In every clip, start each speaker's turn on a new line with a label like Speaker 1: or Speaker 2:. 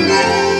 Speaker 1: Música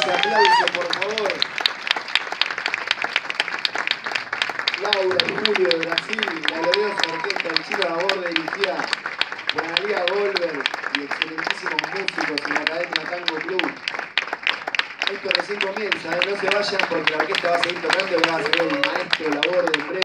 Speaker 1: Fuertes aplausos, por favor. Laura Julio de Brasil, la gloriosa orquesta del Chino Laborde dirigida por Analia Goldberg y excelentísimos músicos en la Academia Tango Club. Esto recién comienza, ¿eh? no se vayan porque la orquesta va a seguir tocando y a ser el maestro Laborde en breve.